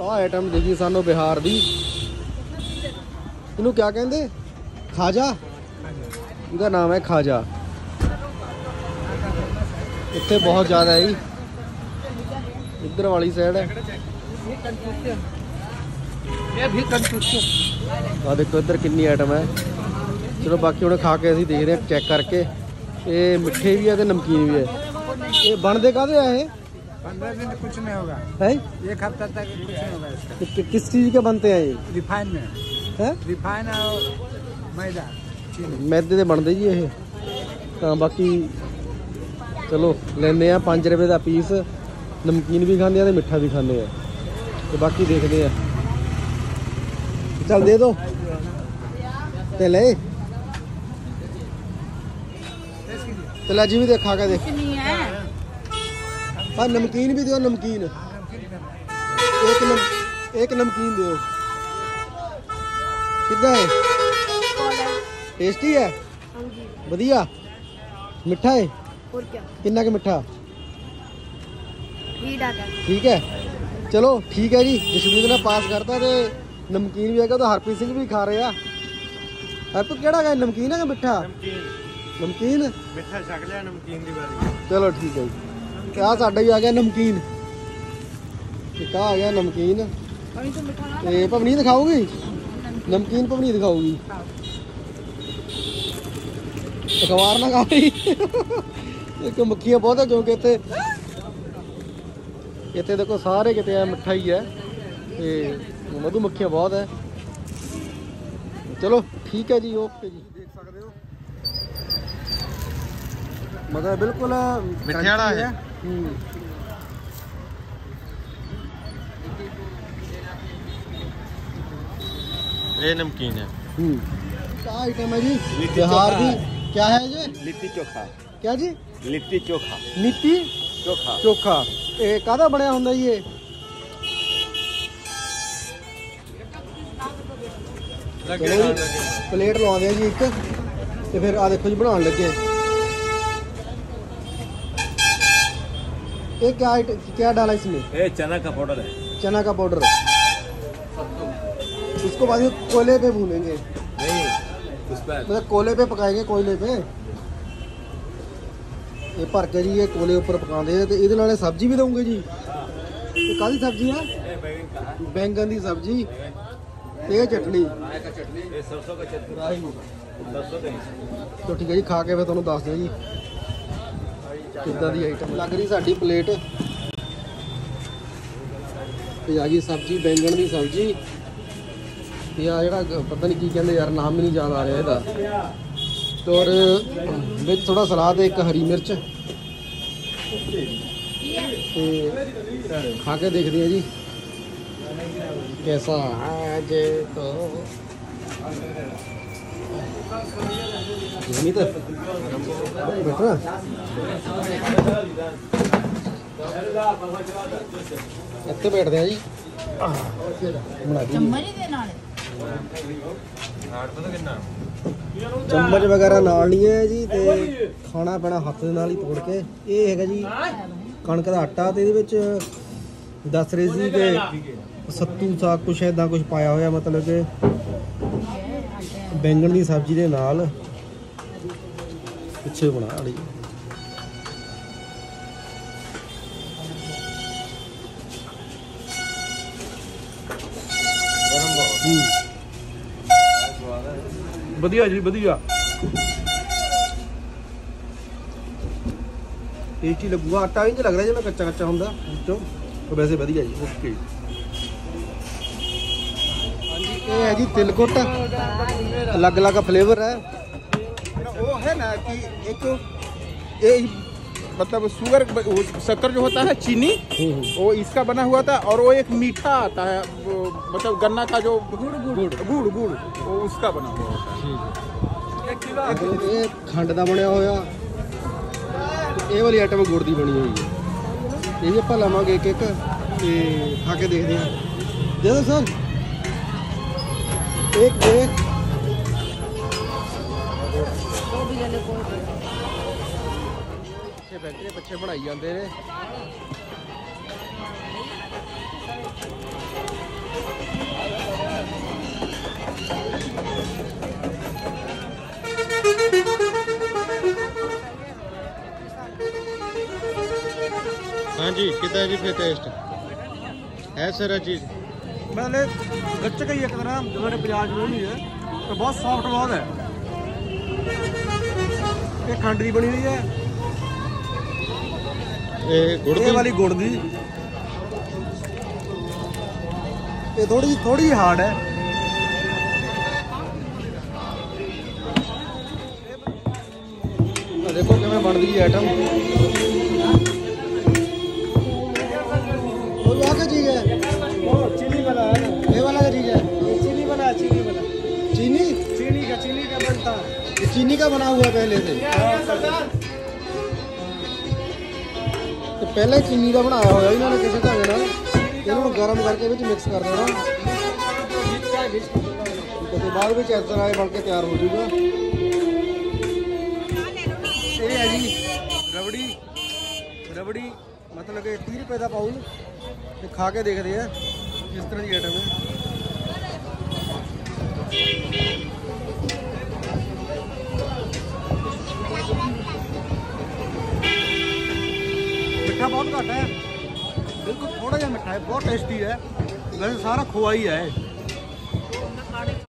ਆਹ ਆਈਟਮ ਦੇਖੀ ਸਾਨੂੰ ਬਿਹਾਰ ਦੀ? ਇਹਨੂੰ ਕੀ ਕਹਿੰਦੇ? ਖਾਜਾ? ਇਹਦਾ ਨਾਮ ਹੈ ਖਾਜਾ। ਇੱਥੇ ਬਹੁਤ ਜ਼ਿਆਦਾ ਹੈ ਜੀ। ਇੱਧਰ ਵਾਲੀ ਸਾਈਡ ਹੈ। ਇਹ ਵੀ ਕੰਫਿਊਜ਼ਨ ਆ ਦੇਖੋ ਇੱਧਰ ਕਿੰਨੀ ਆਈਟਮ ਹੈ। ਚਲੋ ਬਾਕੀ ਹੁਣ ਖਾ ਕੇ ਅਸੀਂ ਦੇਖਦੇ ਹਾਂ ਚੈੱਕ ਕਰਕੇ। ਇਹ ਮਿੱਠੇ ਵੀ ਹੈ ਤੇ ਨਮਕੀਨ ਵੀ ਹੈ। ਇਹ ਬਣਦੇ ਕਾਹਦੇ ਆ ਇਹ? पंद्रह दिन कुछ नहीं होगा है एक हफ्ता तक कुछ नहीं होगा इसका कि, कि, किस चीज के बनते हैं ये रिफाइन में है रिफाइन और मैदा चीनी ਮੈਦੇ ਦੇ ਬਣਦੇ ਜੀ ਇਹ ਤਾਂ ਬਾਕੀ ਚਲੋ ਲੈਂਦੇ ਆ 5 ਰੁਪਏ ਦਾ ਪੀਸ ਨਮਕੀਨ ਵੀ ਖਾਂਦੇ ਆ ਤੇ ਮਿੱਠਾ ਵੀ ਖਾਂਦੇ ਆ ਤੇ ਬਾਕੀ ਦੇਖਦੇ ਆ ਚੱਲ ਦੇ ਦੋ ਤੇ ਲੈ ਤੇ ਲੈ ਜੀ ਵੀ ਦੇਖਾ ਕੇ ਦੇਖ नहीं है ਹਾਂ ਨਮਕੀਨ ਵੀ ਦਿਓ ਨਮਕੀਨ। ਇੱਕ ਨਮ ਇੱਕ ਨਮਕੀਨ ਦਿਓ। ਕਿੱਦਾਂ ਹੈ ਟੇਸਟੀ ਹੈ ਹਾਂਜੀ। ਵਧੀਆ? ਮਿੱਠਾ ਹੈ ਹੋਰ ਕੀ ਕਿੰਨਾ ਕਿ ਮਿੱਠਾ? ਠੀਕ ਹੈ ਚਲੋ ਠੀਕ ਹੈ ਜੀ। ਜਸ਼ਮੀਤ ਨੇ ਪਾਸ ਕਰਤਾ ਤੇ ਨਮਕੀਨ ਵੀ ਹੈਗਾ ਤਾਂ ਹਰਪ੍ਰੀਤ ਸਿੰਘ ਵੀ ਖਾ ਰਿਹਾ ਹਰਪ੍ਰੀਤ ਕਿਹੜਾ ਹੈ ਨਮਕੀਨ ਹੈ ਕਿ ਮਿੱਠਾ? ਨਮਕੀਨ। ਨਮਕੀਨ? ਮਿੱਠਾ ਛਕ ਲਿਆ ਨਮਕੀਨ ਦੀ ਵਾਰੀ। ਚਲੋ ਠੀਕ ਹੈ ਜੀ। ਕਿਆ ਸਾਡਾ ਵੀ ਆ ਗਿਆ ਨਮਕੀਨ। ਇੱਕ ਆ ਗਿਆ ਨਮਕੀਨ। ਤੇ ਭਵਨੀ ਦਿਖਾਓਗੀ ਨਮਕੀਨ। ਭਵਨੀ ਦਿਖਾਓਗੀ ਅਖਬਾਰ ਨਾ ਖਾਈ ਇੱਕ ਮੱਖੀਆਂ ਬਹੁਤ ਆ ਕਿਉਂਕਿ ਇੱਥੇ ਇੱਥੇ ਦੇਖੋ ਸਾਰੇ ਕਿਤੇ ਆ ਮਿੱਠਾ ਹੀ ਹੈ। ਤੇ ਮਧੂ ਮੱਖੀਆਂ ਬਹੁਤ ਹੈ। ਚਲੋ ਠੀਕ ਹੈ ਜੀ ਓਕੇ ਜੀ। ਦੇਖ ਸਕਦੇ ਹੋ। ਮਜ਼ਾ ਬਿਲਕੁਲ ਮਿੱਠਿਆੜਾ ਹੈ। ਹੂੰ ਇਹ ਨਮਕੀਨ ਹੈ हम्म क्या आइटम है जी बिहार भी क्या है ये ਲਿੱਤੀ ਚੋਖਾ क्या जी ਲਿੱਤੀ ਚੋਖਾ ਨੀਤੀ ਚੋਖਾ ਚੋਖਾ ਇਹ ਕਾਹਦਾ ਬਣਿਆ ਹੁੰਦਾ ਜੀ ਇਹ ਚਲੋ ਜੀ, ਪਲੇਟ ਲਵਾਉਂਦੇ ਆ ਜੀ ਇੱਕ ਤੇ ਫਿਰ ਆ ਦੇਖੋ ਜੀ ਬਣਾਉਣ ਲੱਗੇ ये क्या आइटम क्या डाला इसमें ਇਹ ਚਨਾ ਦਾ ਪਾਊਡਰ ਹੈ चना का पाउडर इसको बाद में कोयले पे भूनेंगे ਨਹੀਂ ਉਸ ਪਰ मतलब कोयले पे पकाएंगे कोयले पे ਇਹ ਭਰ ਕੇ ਜੀ ਇਹ ਕੋਲੇ ਉੱਪਰ ਪਕਾਉਂਦੇ ਆ ਤੇ ਇਹਦੇ ਨਾਲ ਇਹ ਸਬਜ਼ੀ ਵੀ ਦਊਂਗੇ ਜੀ ਇਹ ਕਾਹਦੀ ਸਬਜ਼ੀ ਆ ਇਹ ਬੈਗਨ ਕਾ ਬੈਂਗਨ ਦੀ ਸਬਜ਼ੀ ਤੇ ਇਹ ਚਟਣੀ ਇਹ ਸਰਸੋਂ ਦਾ ਚਟਨੀ ਸਰਸੋਂ ਦਾ ਤੋ ਠੀਕ ਹੈ ਜੀ ਖਾ ਕੇ ਫਿਰ ਤੁਹਾਨੂੰ ਦੱਸ ਦਿਓ ਜੀ ਕਿੱਦਾਂ ਦੀ ਆਈਟਮ ਲੱਗ ਰਹੀ ਸਾਡੀ ਪਲੇਟ। ਤੇ ਸਬਜ਼ੀ, ਬੈਂਗਣ ਦੀ ਸਬਜ਼ੀ। ਤੇ ਆ ਜਿਹੜਾ, ਪਤਾ ਨਹੀਂ ਕੀ ਕਹਿੰਦੇ ਯਾਰ, ਨਾਮ ਹੀ ਨਹੀਂ ਯਾਦ ਆ ਰਿਹਾ ਇਹਦਾ। ਤੇ ਵਿੱਚ ਥੋੜਾ ਸਲਾਦ ਤੇ ਇੱਕ ਹਰੀ ਮਿਰਚ। ਤੇ ਖਾ ਕੇ ਦੇਖਦੇ ਆ ਜੀ। ਕੈਸਾ ਹੈ ਜੇ ਤੋ। Bonito. ਇੱਥੇ ਬੈਠਦੇ ਆ ਜੀ। ਚਮਚ ਦੇ ਨਾਲ। ਚਮਚ ਵਗੈਰਾ ਨਾਲ ਨਹੀਂ ਹੈ ਜੀ ਤੇ ਖਾਣਾ ਪੈਣਾ ਹੱਥ ਦੇ ਨਾਲ ਹੀ ਤੋੜ ਕੇ। ਇਹ ਹੈਗਾ ਜੀ ਕਣਕ ਦਾ ਆਟਾ ਤੇ ਇਹਦੇ ਵਿੱਚ ਦੱਸ ਰਹੇ ਸੀ ਕਿ ਸੱਤੂ ਸਾਗ ਕੁਛ ਐਦਾਂ ਕੁਛ ਪਾਇਆ ਹੋਇਆ ਮਤਲਬ ਕਿ ਬੈਂਗਣ ਦੀ ਸਬਜ਼ੀ ਦੇ ਨਾਲ ਪਿੱਛੇ ਬਣਾ ਲਈ। ਵਧੀਆ ਜੀ ਵਧੀਆ। ਟੇਸਟੀ ਲੱਗੂਗਾ? ਆਟਾ ਵੀ ਨਹੀਂ ਲੱਗ ਰਿਹਾ ਜਿਵੇਂ ਕੱਚਾ ਕੱਚਾ ਹੁੰਦਾ ਵਿੱਚੋਂ। ਵੈਸੇ ਵਧੀਆ ਜੀ ਓਕੇ। ਹਾਂਜੀ ਇਹ ਹੈ ਜੀ ਤਿਲਕੁੱਟ ਅਲੱਗ-ਅਲੱਗ ਫਲੇਵਰ ਹੈ वो है ना कि एक ये मतलब शुगर वो शक्कर जो होता है चीनी वो इसका बना हुआ था और वो एक मीठा आता है वो मतलब गन्ना का जो गुड़ गुड़ गुड़ गुड़ वो उसका बना हुआ होता है एक किलो ਇਹ ਖੰਡ ਦਾ ਬਣਿਆ ਹੋਇਆ ਤੇ ਇਹ ਵਾਲੀ ਆਈਟਮ ਗੁੜ ਦੀ ਬਣੀ ਹੋਈ ਹੈ ਇਹ ਵੀ ਆਪਾਂ ਲਾਵਾਂਗੇ ਇੱਕ ਇੱਕ ਤੇ ਖਾ ਕੇ ਦੇਖਦੇ ਹਾਂ ਦੇ ਦੋ ਸਰ देख देख ਬੱਚੇ ਬੈਠੇ ਨੇ, ਬੱਚੇ ਪੜਾਈ ਜਾਂਦੇ ਨੇ। ਹਾਂਜੀ ਕਿਦਾਂ ਜੀ ਫਿਰ ਟੇਸਟ ਹੈ ਸਰ ਮਤਲਬ ਗੱਚਕ ਹੀ ਇੱਕ ਤਰ੍ਹਾਂ ਜਿਹੜੇ ਪਿਆਜ਼ ਨੂੰ ਨਹੀਂ ਹੈ ਤੇ ਬਹੁਤ ਸੌਫਟ ਬਹੁਤ ਹੈ ਇਹ ਖੰਡ ਦੀ ਬਣੀ ਹੋਈ ਹੈ ਇਹ ਗੁੜ ਇਹ ਦੀ ਵਾਲੀ ਗੁੜ ਦੀ ਇਹ ਥੋੜੀ ਥੋੜੀ ਹਾਰਡ ਹੈ ਆਹ ਦੇਖੋ ਕਿਵੇਂ ਬਣਦੀ ਹੈ ਆਈਟਮ वो क्या क्या चीज है वो चीनी वाला है ना ये वाला तो का चीज़ है। चीनी बना चीनी बना। चीनी? चीनी का चीनी का बनता है। चीनी का बना हुआ पहले से। तो पहले चीनी का बनाया होगा इन्होंने किसी ढंग ना। इन्होंने गर्म करके बिच मिक्स कर देना। तो बाद में इस तरह बन के तैयार हो जाएगा। जी रबड़ी। रबड़ी मतलब कि तीह रुपये का पाउल। खा के देखते हैं इस तरह की आइटम है। ਮਿੱਠਾ ਬਹੁਤ ਘੱਟ ਹੈ ਬਿਲਕੁਲ ਥੋੜਾ ਜਿਹਾ ਮਿੱਠਾ ਹੈ ਬਹੁਤ ਟੇਸਟੀ ਹੈ ਵੈਸੇ ਸਾਰਾ ਖੋਆ ਹੀ ਹੈ ਇਹ।